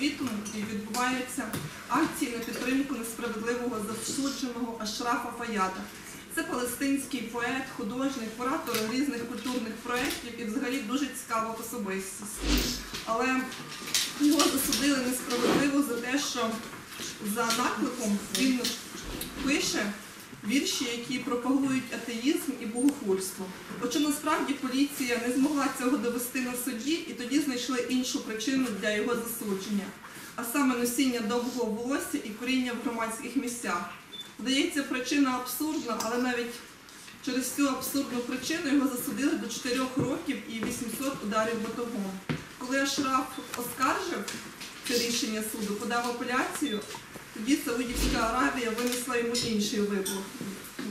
світу відбуваються акції на підтримку несправедливого засудженого Ашрафа Фаяда. Це палестинський поет, художник, куратор різних культурних проєктів і взагалі дуже цікава особистість. Але його засудили несправедливо за те, що за накликом він пише вірші, які пропагують атеїзм і богохульство. Хоча насправді поліція не змогла цього довести на суді і тоді знайшли іншу причину для його засудження, а саме носіння довгого волосся і куріння в громадських місцях. Здається, причина абсурдна, але навіть через цю абсурдну причину його засудили до 4 років і 800 ударів батогом. Коли Ашраф оскаржив це рішення суду, подав апеляцію, тоді Саудівська Аравія винесла йому інший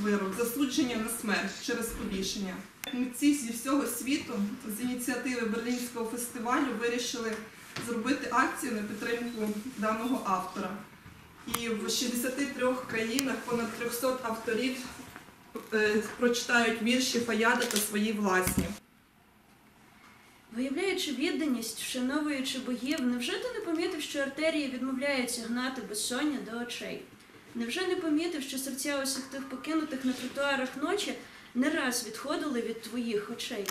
вирок засудження на смерть через повішення. Митці зі всього світу з ініціативи Берлінського фестивалю вирішили зробити акцію на підтримку даного автора. І в 63 країнах понад 300 авторів е, прочитають вірші Фаяда та свої власні. Виявляючи відданість, вшановуючи богів, невже ти не помітив, що артерії відмовляються гнати безсоння до очей? Невже не помітив, що серця усіх тих покинутих на тротуарах ночі не раз відходили від твоїх очей?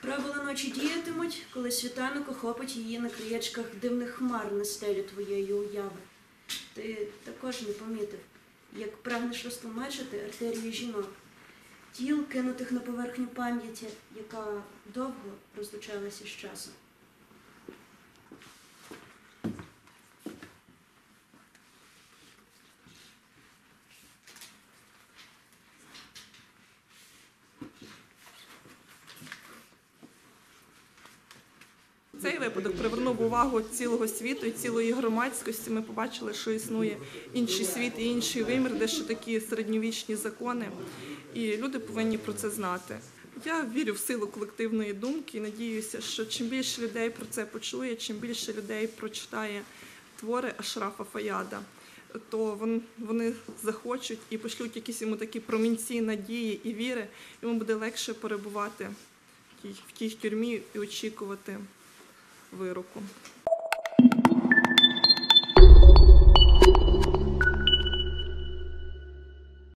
Правила ночі діятимуть, коли світанок охопить її на краєчках дивних хмар на стелі твоєї уяви. Ти також не помітив, як прагнеш розтлумачити артерії жінок, тіл, кинутих на поверхню пам'яті, яка довго розлучалася з часом. Цей випадок привернув увагу цілого світу і цілої громадськості. Ми побачили, що існує інший світ і інший вимір, де ще такі середньовічні закони, і люди повинні про це знати. Я вірю в силу колективної думки і надіюся, що чим більше людей про це почує, чим більше людей прочитає твори Ашрафа Фаяда, то вони захочуть і пошлють якісь йому такі промінці надії і віри, йому буде легше перебувати в тій тюрмі і очікувати вироку.